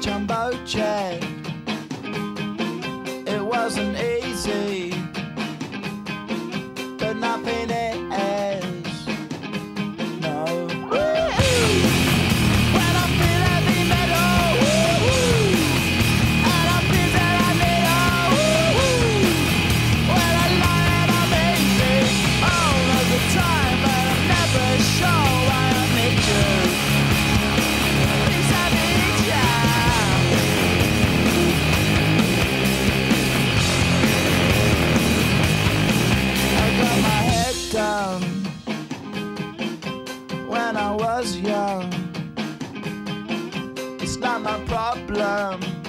讲吧 was young. It's not my problem.